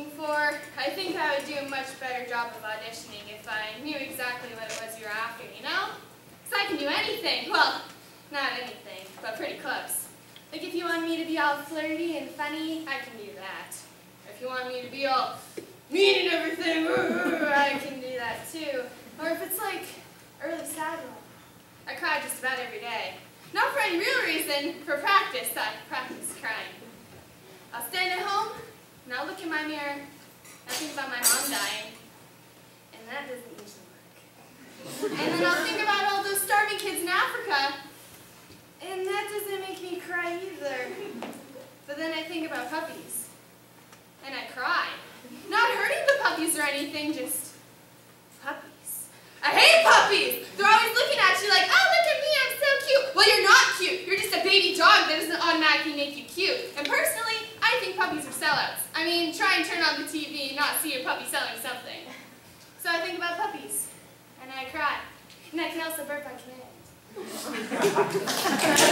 I think I would do a much better job of auditioning if I knew exactly what it was you were after, you know? Because I can do anything. Well, not anything, but pretty close. Like if you want me to be all flirty and funny, I can do that. If you want me to be all mean and everything, I can do that too. Or if it's like early saddle, I cry just about every day. Not for any real reason, for practice, I practice crying. I'll stand at home, I'll look in my mirror, I think about my mom dying, and that doesn't usually work. And then I'll think about all those starving kids in Africa, and that doesn't make me cry either. But then I think about puppies, and I cry. Not hurting the puppies or anything, just puppies. I hate puppies! They're always looking at you like, oh, look at me, I'm so cute. Well, you're not cute. You're just a baby dog that doesn't automatically make you cute. And personally, I think puppies are sellouts. I mean, try and turn on the TV and not see a puppy selling something. So I think about puppies, and I cry. And I can also burp on command.